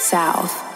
south.